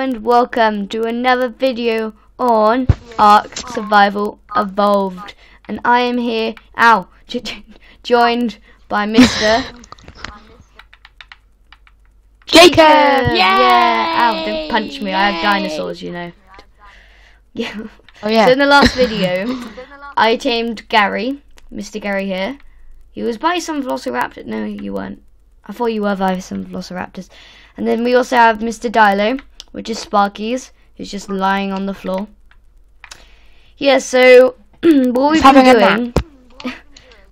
and welcome to another video on Ark Survival Evolved. And I am here, ow, joined by Mr. Jacob! Yeah, Yeah! ow, don't punch me, I have dinosaurs, you know. Yeah. Oh yeah. So in the last video, I tamed Gary, Mr. Gary here. He was by some Velociraptor. No, you weren't. I thought you were by some Velociraptors. And then we also have Mr. Dilo, which is Sparky's, who's just lying on the floor. Yeah, so what we've He's been doing,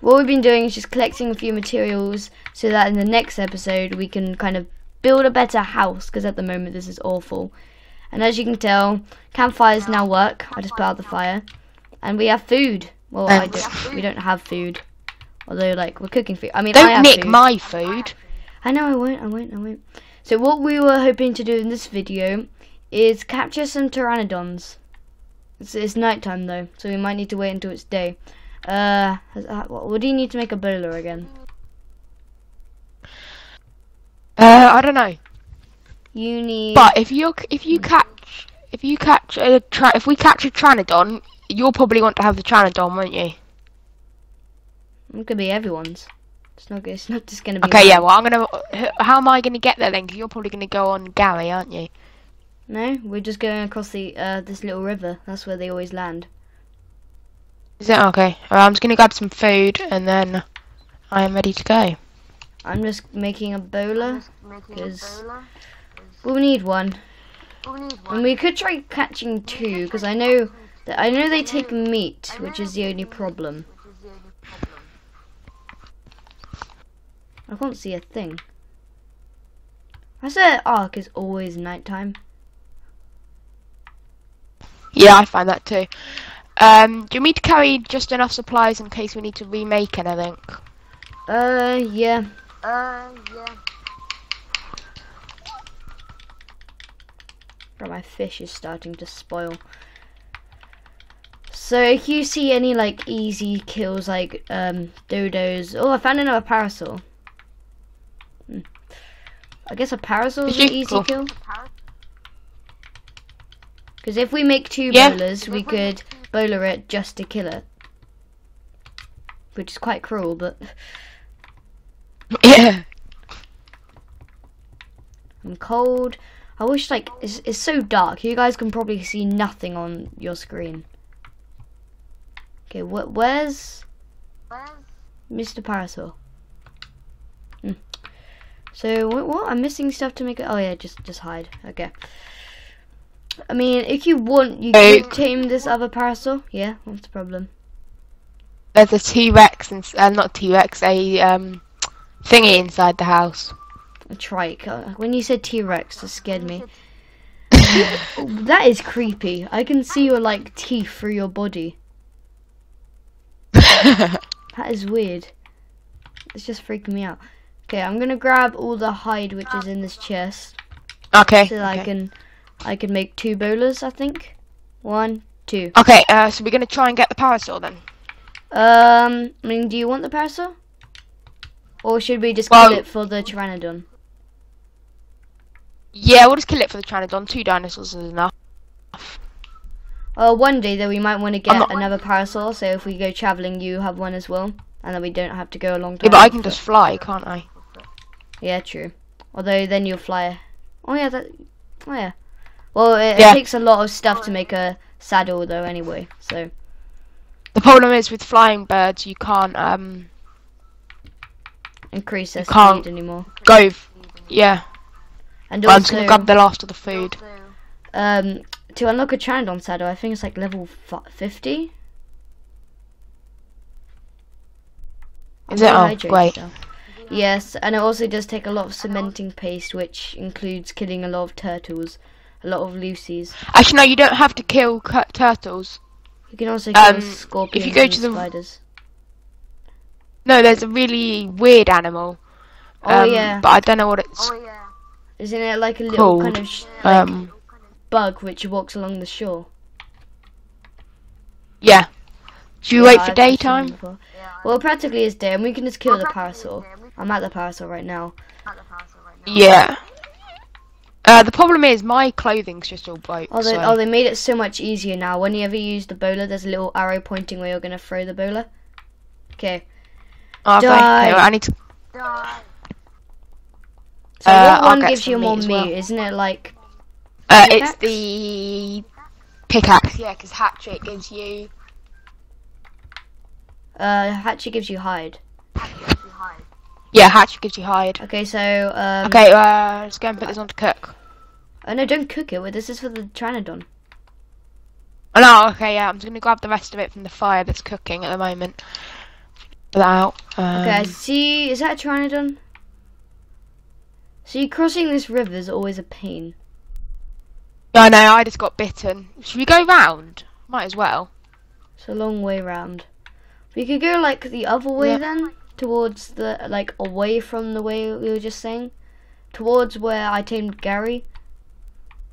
what we've been doing is just collecting a few materials so that in the next episode we can kind of build a better house because at the moment this is awful. And as you can tell, campfires now work. I just put out the fire, and we have food. Well, I don't. We don't have food, although like we're cooking food. I mean, I Don't have nick food. my food. I know I won't, I won't, I won't. So what we were hoping to do in this video is capture some pteranodons. It's, it's nighttime though, so we might need to wait until it's day. Uh, what, do you need to make a bowler again? Uh, I don't know. You need. But if you if you catch if you catch a if we catch a Tranodon, you'll probably want to have the Tranodon, won't you? it could be everyone's. It's not. It's not just gonna be. Okay, mine. yeah. Well, I'm gonna. How am I gonna get there then? Because you're probably gonna go on Gary, aren't you? No, we're just going across the uh this little river. That's where they always land. Is it okay? Well, I'm just gonna grab some food and then I am ready to go. I'm just making a bowler because we'll need one. And we could try catching two because I know that I know they take meat, which is the only problem. I can't see a thing. I said Ark is always nighttime. Yeah, I find that too. Um, do you need to carry just enough supplies in case we need to remake anything? Uh, yeah. Uh, yeah. Bro, my fish is starting to spoil. So if you see any like easy kills like um dodos oh I found another parasol. I guess a parasol is an easy Cool. kill. Because if we make two Yeah. bowlers, we could bowler it just to kill it. Which is quite cruel, but Yeah. I'm cold. I wish like it's, it's so dark. You guys can probably see nothing on your screen. Okay, wh- where's Mr. Parasol? So what, what? I'm missing stuff to make it. Oh yeah, just just hide. Okay. I mean, if you want, you Hey. could tame this other parasol. Yeah, what's the problem? There's a T Rex and uh, not T Rex, a um thingy inside the house. A trike. Uh, when you said T-Rex, it scared me. That is creepy. I can see your like teeth through your body. That is weird. It's just freaking me out. Okay, I'm gonna grab all the hide which is in this chest okay. so that I can I can make two bowlers. I think one, two. Okay, uh, so we're gonna try and get the parasol then. Um, I mean, do you want the parasol, or should we just Well- kill it for the pteranodon? Yeah, we'll just kill it for the Tranodon. Two dinosaurs is enough. Uh, one day though we might want to get not- another parasol. So if we go traveling, you have one as well, and then we don't have to go a long time. Yeah, but I can just fly, can't I? Yeah, true. Although then you'll fly. Oh yeah, that. Oh yeah. Well, it, Yeah. it takes a lot of stuff to make a saddle though, anyway. So The problem is with flying birds, you can't um increase their can't- speed anymore. go. Yeah, And but I'm just gonna grab the last of the food. um, to unlock a Trandon saddle, I think it's like level fifty. Is it? Oh, great. stuff. Yes, and it also does take a lot of cementing paste, which includes killing a lot of turtles, a lot of Lucy's. Actually, no, you don't have to kill cu- turtles. You can also kill Um, scorpions go and to the- spiders. No, there's a really weird animal. Oh um, yeah, but I don't know what it's Oh yeah. isn't it like a little called. kind of sh- like Um, bug which walks along the shore? yeah. Do you Yeah, wait I've for just seen them daytime? before. Well, practically it's day, and we can just kill the parasol. I'm at the parasol right now. Yeah. Uh, the problem is my clothing's just all broke. Oh, they, so- oh, they made it so much easier now. Whenever you ever use the bowler, there's a little arrow pointing where you're gonna throw the bowler. Okay. Oh, okay. die. Okay, well, I need to. Die. So Uh, one gives you more meat meat? well. Isn't it like? Uh, Pickaxe? it's the pickaxe. Yeah, because hatchet gives you. Uh, hatchet gives you hide. Yeah, hatch gives you hide. Okay, so um. Okay, uh, let's go and put this on to cook. Oh no, don't cook it. This is for the Tranodon. Oh no, okay, yeah, I'm just gonna grab the rest of it from the fire that's cooking at the moment. Put that out. Um, Okay, see, is that a Tranodon? See, crossing this river is always a pain. I know, I just got bitten. Should we go round? Might as well. It's a long way round. We could go like the other way Yeah. then, towards the like away from the way we were just saying, towards where I tamed Gary.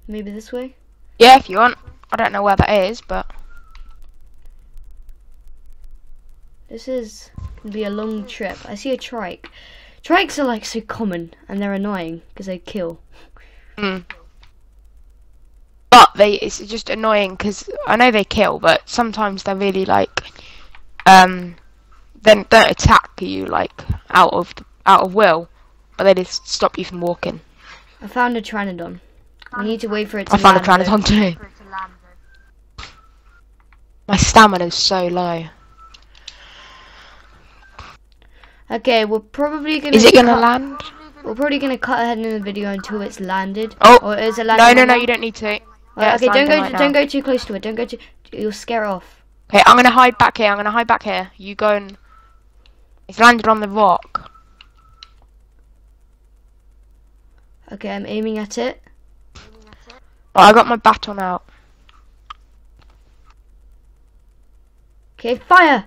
Maybe this way. Yeah, if you want. I don't know where that is, but This is gonna be a long trip. I see a trike. Trikes are like so common and they're annoying because they kill. mm. but they it's just annoying because I know they kill, but sometimes they're really like um then don't attack you like out of out of will, but they just stop you from walking. I found a Tranodon. We need to wait for it to I found a land, though. Tranodon too. My stamina's so low. Okay, we're probably gonna. Is it gonna land? We're probably gonna cut ahead in the video until it's landed. Oh, Or is it No, landing? no, right no, now? you don't need to. Yeah, okay, don't go. right don't now. go too close to it. Don't go too. You'll scare off. Okay, I'm gonna hide back here. I'm gonna hide back here. You go and. It's landed on the rock. Okay, I'm aiming at it. Oh, I got my baton out. Okay, fire!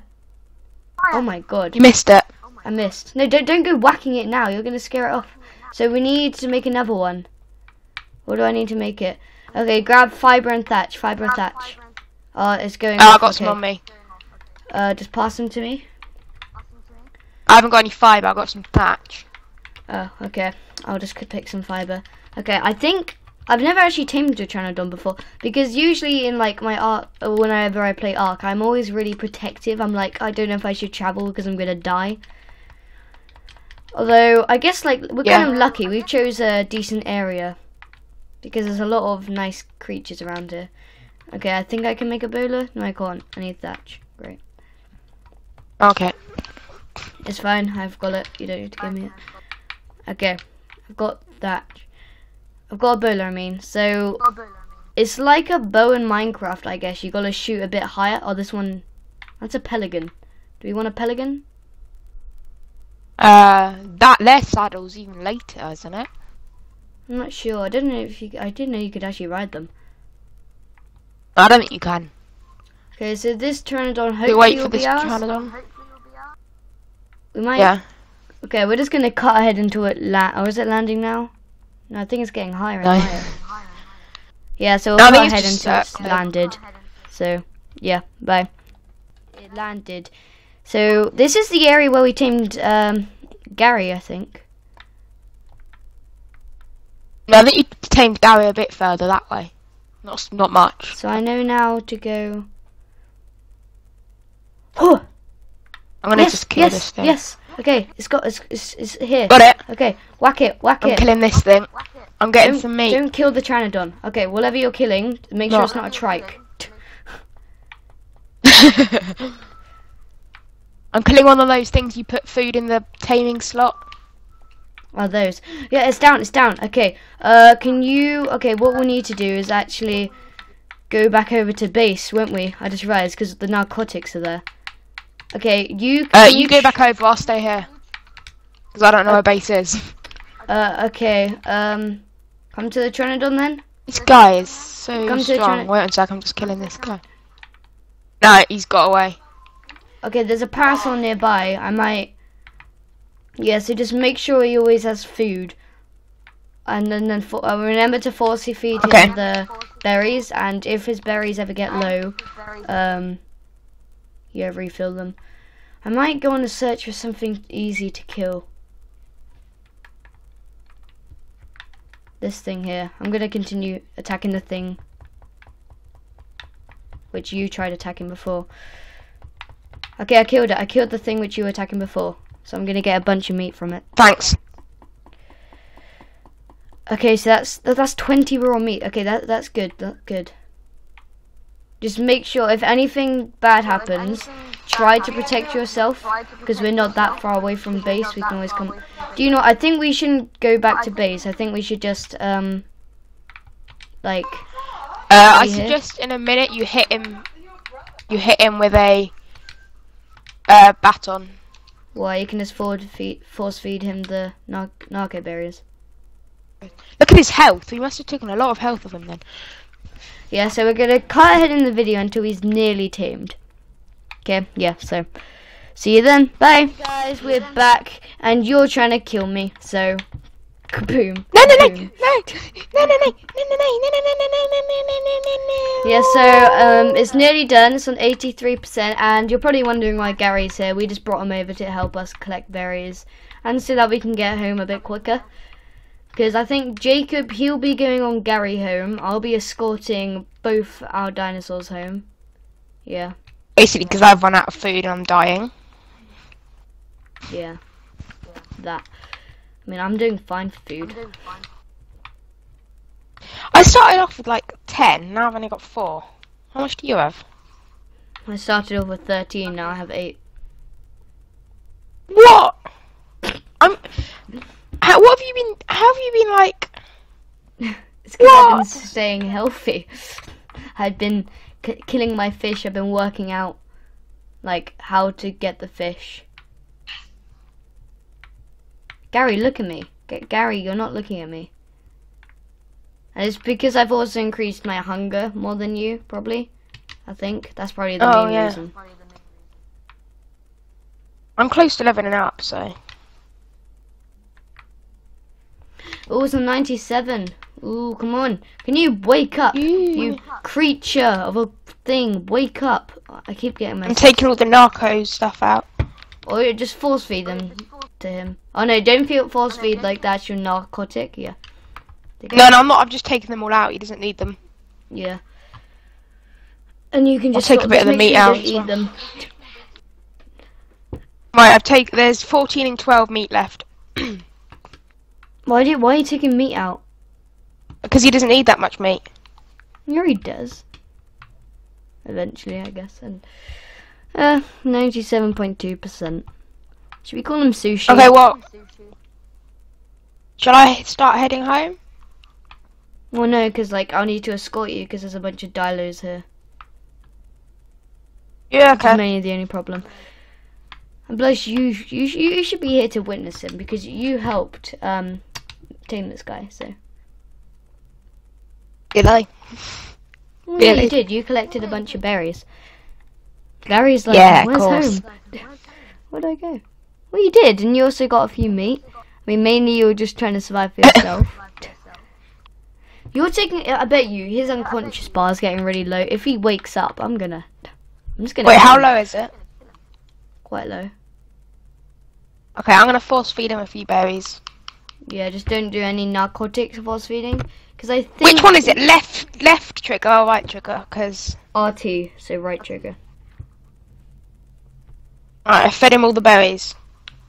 Oh my god, You missed it. I missed. No, don't don't go whacking it now. You're gonna scare it off. So we need to make another one. What do I need to make it? Okay, grab fiber and thatch. Fiber and thatch. Oh, it's going. Oh, I off, got some on me. Uh, just pass them to me. I haven't got any fibre. I've got some thatch. Oh, okay. I'll just could pick some fiber. Okay, I think I've never actually tamed a Tranodon before because usually in like my Ark, uh, whenever I play Ark, I'm always really protective. I'm like, I don't know if I should travel because I'm gonna die. Although I guess like we're Yeah. kind of lucky. We chose a decent area because there's a lot of nice creatures around here. Okay, I think I can make a bowler. No, I can't. I need thatch. Great. Okay. It's fine. I've got it. You don't need to give me it. Okay, I've got that. I've got a bowler. I mean, so it's like a bow in Minecraft. I guess you gotta shoot a bit higher. Oh, this one, that's a pelican. Do we want a pelican? Uh, that their saddle's even later, isn't it? I'm not sure. I didn't know if you. I didn't know you could actually ride them. I don't think you can. Okay, so this Pteranodon We hopefully wait will for this be ours. We might. Yeah. Okay, we're just gonna cut ahead into it. La- or is it landing now? No, I think it's getting higher and No. higher. Yeah, so we'll No, cut ahead until it's landed. So, yeah, bye. It landed. So, this is the area where we tamed um, Gary, I think. No, I think you tamed Gary a bit further that way. Not not much. So I know now to go. I'm gonna yes, just kill yes, this thing. yes. Okay, it's got, it's, it's, it's here. Got it. Okay, whack it, whack it. I'm killing this thing. I'm getting Don't, some meat. don't kill the Tranodon. Okay, whatever you're killing, make sure it's not a trike. I'm killing one of those things you put food in the taming slot. Oh, those. Yeah, it's down, it's down. Okay, uh, can you... Okay, what we need to do is actually go back over to base, won't we? I just realised, because the narcotics are there. Okay, you... Uh, can you go back over. I'll stay here. Because I don't know where base is. Uh, okay, um... Come to the Trinodon then? This guy is so Come strong. Wait a sec. I'm just killing this guy. No, he's got away. Okay, there's a parasol nearby. I might... Yeah, so just make sure he always has food. And then, then for, uh, remember to force feed Okay. him the berries, and if his berries ever get low, um, yeah, refill them. I might go on a search for something easy to kill. this thing here. I'm gonna continue attacking the thing which you tried attacking before. Okay, I killed it. I killed the thing which you were attacking before. So I'm gonna get a bunch of meat from it. Thanks. Okay, so that's that's 20 raw meat. Okay, that that's good. That's good. Just make sure if anything bad happens, try to protect yourself because we're not that far away from base. We can always come. Do you know? I think we shouldn't go back to base. I think we should just um like Uh, I Here. suggest in a minute you hit him. You hit him with a uh, baton. well, you can just forward feed, force feed him the nar- narco berries. Look at his health. He must have taken a lot of health of him then. Yeah, so we're gonna cut ahead in the video until he's nearly tamed. Okay, yeah, so see you then. Bye. Guys, we're back and you're trying to kill me, so kaboom. No, no, no, no, no, no, no, no, no, no, no, no, no, no, no, no, no, no, no, no. Yeah, so um, it's nearly done. It's on 83%, and you're probably wondering why Gary's here. We just brought him over to help us collect berries, and so that we can get home a bit quicker. Because I think Jacob, he'll be going on Gary home. I'll be escorting both our dinosaurs home. Yeah, Basically, because I've run out of food and I'm dying. yeah, that. I mean, I'm doing fine for food. I started off with like ten. Now I've only got four. How much do you have? I started off with 13, now I have 8. What? I'm. How, what have you been? How have you been like? It's because I've been staying healthy. I've been k- killing my fish. I've been working out, like, how to get the fish. Gary, look at me. G- Gary, you're not looking at me. And it's because I've also increased my hunger more than you, probably. I think that's probably the Oh, main yeah. reason. I'm close to leveling up, so. Oh, it's a 97. Ooh, come on. Can you wake up? You creature of a thing, wake up. I keep getting my I'm taking all the narco stuff out. Oh, or you just force feed them to him. Oh no, don't feel force oh, feed like that's your narcotic. Yeah. No, no, I'm not. I'm just taking them all out. He doesn't need them. Yeah. And you can just I'll just take sort a bit of the meat out Eat well. them. Right, I've taken. There's 14 and 12 meat left Why do why are you taking meat out? because he doesn't need that much meat. He does. Eventually, I guess. And uh, ninety-seven point two percent. Should we call him sushi? Okay, what? Shall I start heading home? Well, no, because like I'll need to escort you because there's a bunch of dilos here. Yeah, okay. That's mainly the only problem. And plus, you you you should be here to witness him because you helped um tame this guy. So Did I? well, yeah, Really? you did. You collected a bunch of berries. Gary's like, Yeah, where's course. home? Where'd I go? Well, you did, and you also got a few meat. I mean, mainly you were just trying to survive for yourself. You're taking. I bet you his unconscious bar is getting really low. If he wakes up, I'm gonna. I'm just gonna. Wait, how him. low is it? Quite low. Okay, I'm gonna force feed him a few berries. Yeah, just don't do any narcotics force feeding. Because I think. Which one is it? Left, left trigger or right trigger? Because RT, so right trigger. alright, I fed him all the berries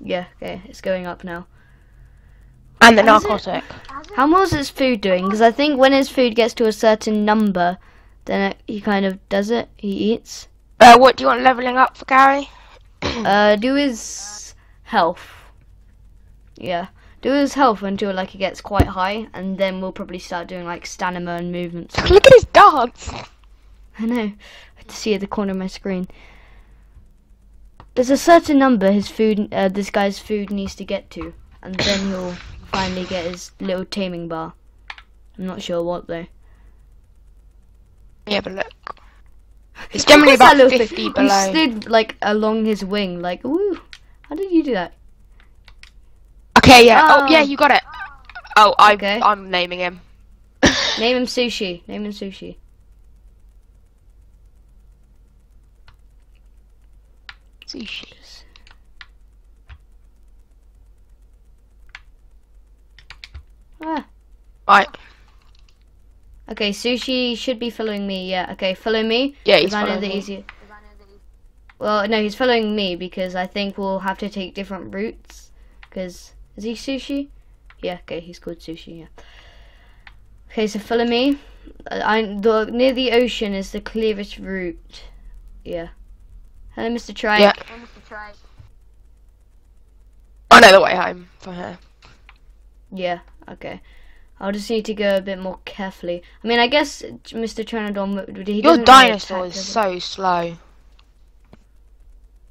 Yeah, okay, it's going up now. and the Has it? narcotic. How was his food doing? Because I think when his food gets to a certain number, then it, he kind of does it. He eats. Uh, what do you want leveling up for Gary? Uh, do his health. Yeah, do his health until like it gets quite high, and then we'll probably start doing like stamina and movements. Look at his dance. I know. I have to see at the corner of my screen. There's a certain number his food, uh, this guy's food needs to get to, and then he'll finally get his little taming bar. I'm not sure what though. Yeah, but look. It's generally about little thing? 50 He below. stood like along his wing, like ooh. How did you do that? Okay, yeah. Oh, Oh. yeah, you got it. Oh, I, Okay. I'm naming him. Name him sushi. Name him sushi. Sushi. Ah, Right. Okay, Sushi should be following me. Yeah. Okay, follow me. Yeah, he's Because I know following me. you- Well, no, he's following me because I think we'll have to take different routes. Because is he Sushi? Yeah. Okay, he's called Sushi. Yeah. Okay, so follow me. I the near the ocean is the clearest route. Yeah. Hello, Mr. Trike. Yeah. I know the way home from here. Yeah, okay. I'll just need to go a bit more carefully. I mean, I guess Mr. Trinodon, would- he Your doesn't really dinosaur attack, is so slow.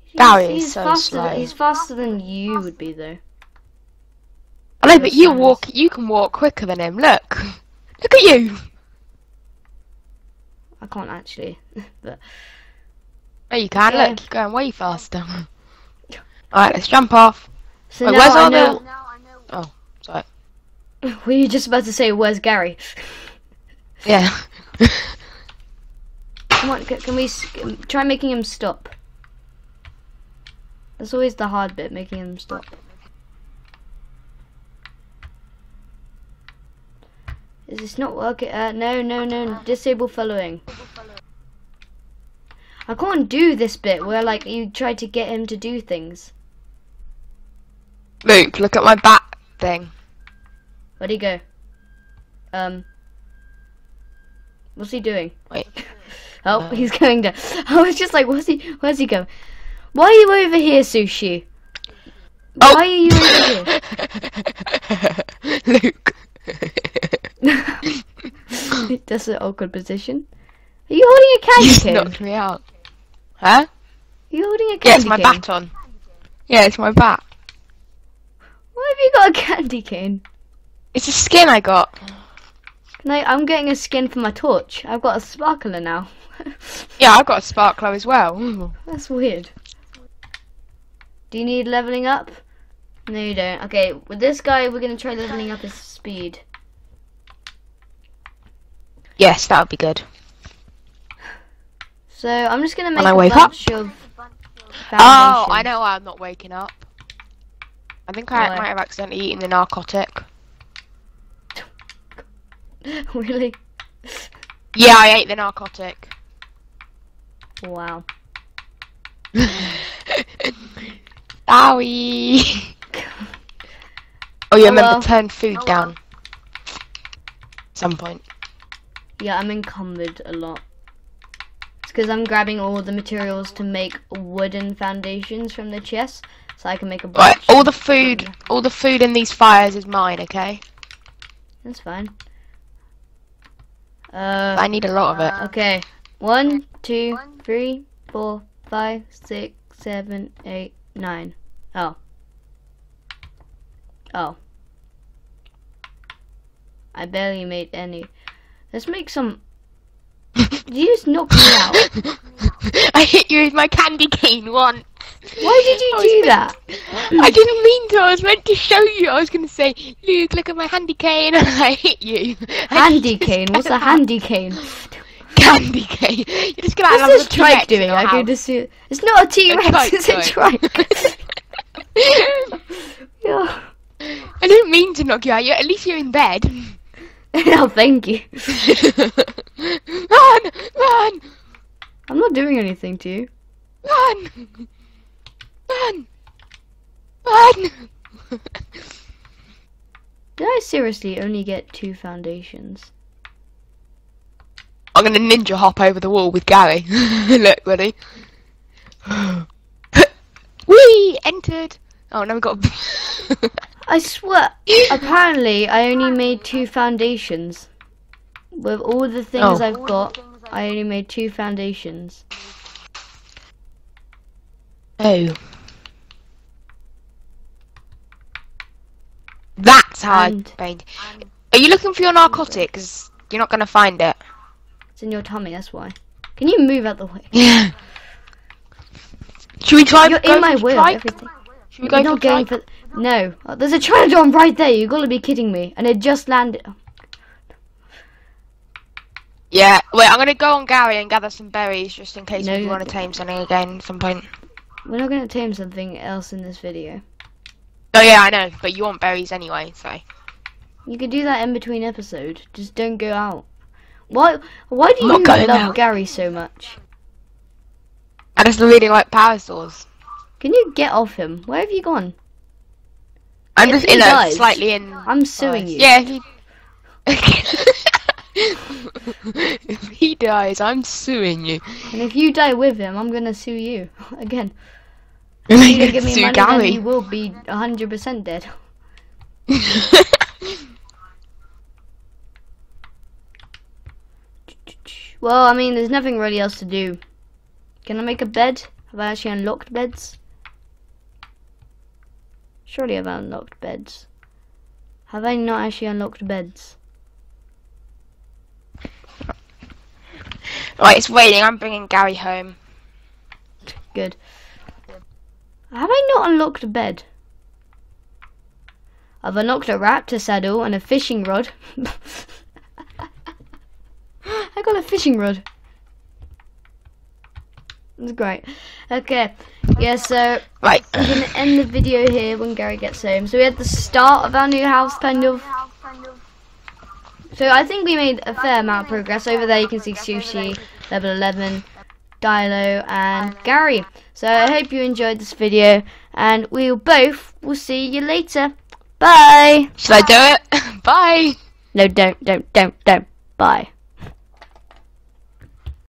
He's- Gary is so faster, slow. He's faster than you would be, though. I know, but you walk. You can walk quicker than him. Look. Look at you. I can't actually, but Oh, you can. Yeah. Look, you're going way faster. Alright, let's jump off. so Wait, now where's I know. little- Oh, sorry. Were you just about to say where's Gary? Yeah. Come on, can we try making him stop? That's always the hard bit, making him stop. Is this not working? Uh, no, no, no. Disable following. I can't do this bit where, like, you try to get him to do things. Luke, look at my bat thing. Where'd he go? Um. What's he doing? Wait. Oh, Uh. he's going down. I was just like, where's he? Where's he going? Why are you over here, Sushi? Oh. Why are you over here? Luke. That's an awkward position. Are you holding a candy He's cane? knocked me out. Huh? Are you holding a Yeah, candy it's my cane? bat on. Yeah, it's my bat. Why have you got a candy cane? It's a skin I got. No, I, I'm getting a skin for my torch. I've got a sparkler now. Yeah, I've got a sparkler as well. That's weird. Do you need leveling up? No, you don't. Okay, with this guy, we're gonna try leveling up his speed. Yes, that would be good. So I'm just gonna make I a wake up? bunch of. Oh. I know why I'm not waking up. I think I Why? might have accidentally eaten the narcotic. really? Yeah, I ate the narcotic. Wow. Owie. Oh, you remember Hello. to turn food oh, down. Some point. Yeah, I'm encumbered a lot. It's because I'm grabbing all the materials to make wooden foundations from the chest, so I can make a Right, all the food, all the food in these fires is mine. Okay. That's fine. Uh, I need a lot of it. okay. One, two, three, four, five, six, seven, eight, nine. Oh. Oh. I barely made any. Let's make some. Did you just knock me out? I hit you with my candy cane once. Why did you I do that? I didn't mean to. I was meant to show you. I was going to say, Luke, look at my handy cane, and I hit you. Handy cane? What's a handy cane? candy cane? You're just going to have What's this a trike doing? I can just see it. It's not a T Rex, it's a trike. yeah. I didn't mean to knock you out. you at least you're in bed. oh, thank you. run, run, I'm not doing anything to you. run, run, run. Did I seriously only get two foundations? I'm gonna ninja hop over the wall with Gary. Look, ready? We entered. Oh, now we got. I swear, apparently I only made two foundations. With all the things Oh. I've got, I only made two foundations. oh. That's how And- I made. Are you looking for your narcotic? 'Cause you're not gonna find it. It's in your tummy, that's why. Can you move out the way? Yeah. Should we try? You're go in my everything. Should we go You're for not going for. No. Oh, there's a Trinodon right there, You've gotta be kidding me. And it just landed. Yeah. Wait, I'm gonna go on Gary and gather some berries just in case No, we want to tame something again at some point. We're not gonna tame something else in this video. Oh yeah, I know, but you want berries anyway, so. You could do that in between episode. Just don't go out. Why? Why do you going love out. Gary so much? I just really like power stores. Can you get off him? Where have you gone? I'm If just he in a slightly in. I'm suing you. Yeah. He... if he dies, I'm suing you. And if you die with him, I'm gonna sue you again. If you don't give me Sue money, then Gary. you will be 100% dead. Well, I mean, there's nothing really else to do. Can I make a bed? Have I actually unlocked beds? Surely I've unlocked beds. Have I not actually unlocked beds? right, it's raining. I'm bringing Gary home. Good. Have I not unlocked a bed? I've unlocked a raptor saddle and a fishing rod. I got a fishing rod. That's great. Okay. Yeah, so Right. I'm gonna end the video here when Gary gets home. So we had the start of our new house kind of. So I think we made a fair amount of progress. Over there you can see Sushi, level 11, Dilo and Gary. So I hope you enjoyed this video and we'll both will see you later. Bye! Should I do it? Bye. No, don't, don't, don't, don't. Bye.